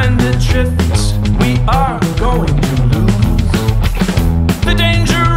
mind that drifts, we are going to lose. The danger